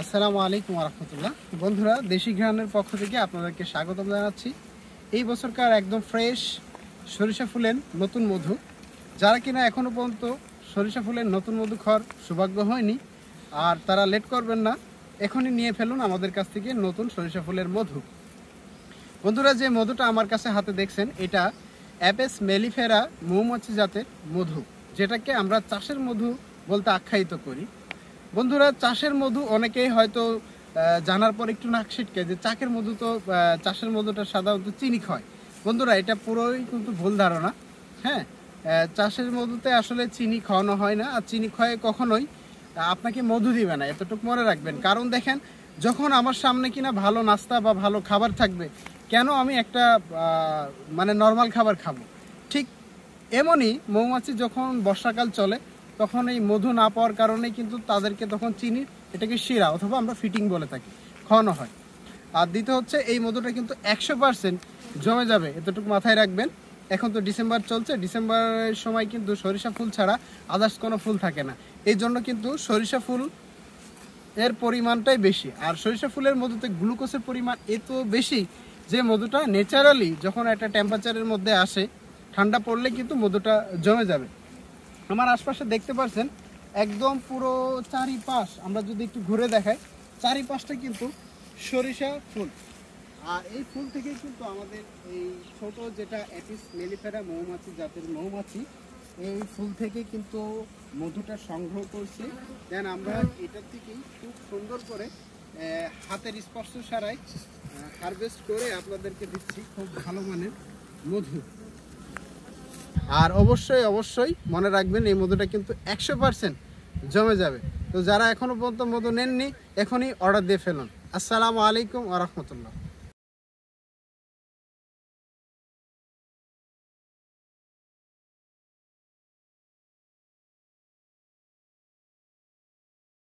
আসসালামু আলাইকুম রহমতুল্লাহ বন্ধুরা, দেশি ঘ্রাণের পক্ষ থেকে আপনাদেরকে স্বাগতম জানাচ্ছি। এই বছরকার একদম ফ্রেশ সরিষা ফুলের নতুন মধু। যারা কিনা এখনও পর্যন্ত সরিষা ফুলের নতুন মধু খাওয়ার সৌভাগ্য হয়নি, আর তারা লেট করবেন না, এখনই নিয়ে ফেলুন আমাদের কাছ থেকে নতুন সরিষা ফুলের মধু। বন্ধুরা, যে মধুটা আমার কাছে হাতে দেখছেন, এটা অ্যাপেস মেলিফেরা মৌমাছি জাতের মধু, যেটাকে আমরা চাষের মধু বলতে আখ্যায়িত করি। বন্ধুরা, চাষের মধু অনেকেই হয়তো জানার পর একটু নাক ছিটকে যে চাকের মধু তো চাষের মধুটা সাধারণত চিনি খায়। বন্ধুরা, এটা পুরোই কিন্তু ভুল ধারণা হ্যাঁ? চাষের মধুতে আসলে চিনি খাওয়ানো হয় না, আর চিনি খাওয়ায় কখনোই আপনাকে মধু দিবে না, এতটুকু মনে রাখবেন। কারণ দেখেন, যখন আমার সামনে কিনা ভালো নাস্তা বা ভালো খাবার থাকবে, কেন আমি একটা মানে নর্মাল খাবার খাব? ঠিক এমনই মৌমাছি যখন বর্ষাকাল চলে তখন এই মধু না পাওয়ার কারণে কিন্তু তাদেরকে তখন চিনি, এটাকে শিরা অথবা আমরা ফিটিং বলে থাকি, খাওয়ানো হয়। আর দ্বিতীয় হচ্ছে এই মধুটা কিন্তু একশো পার্সেন্ট জমে যাবে, এতটুকু মাথায় রাখবেন। এখন তো ডিসেম্বর চলছে, ডিসেম্বরের সময় কিন্তু সরিষা ফুল ছাড়া আদার্স কোনো ফুল থাকে না। এই জন্য কিন্তু সরিষা ফুল এর পরিমাণটাই বেশি। আর সরিষা ফুলের মধুতে গ্লুকোজের পরিমাণ এত বেশি যে মধুটা ন্যাচারালি যখন একটা টেম্পারেচারের মধ্যে আসে, ঠান্ডা পড়লে কিন্তু মধুটা জমে যাবে। আমার আশপাশে দেখতে পাচ্ছেন একদম পুরো চারিপাশ, আমরা যদি একটু ঘুরে দেখাই, চারিপাশটা কিন্তু সরিষা ফুল। আর এই ফুল থেকে কিন্তু আমাদের এই ছোট যেটা অ্যাপিস মেলিফেরা মৌমাছি, জাতের মৌমাছি, এই ফুল থেকে কিন্তু মধুটা সংগ্রহ করছি। দেন আমরা এটার থেকেই খুব সুন্দর করে হাতের স্পর্শ ছাড়াই হারভেস্ট করে আপনাদেরকে দিচ্ছি। খুব ভালো মানের মধু। আর অবশ্যই অবশ্যই মনে রাখবেন এই মধুটা কিন্তু একশো পার্সেন্ট জমে যাবে। তো যারা এখনও পর্যন্ত মধু নেননি, এখনই অর্ডার দিয়ে ফেলুন। আসসালামু আলাইকুম আ রহমতুল্লাহ।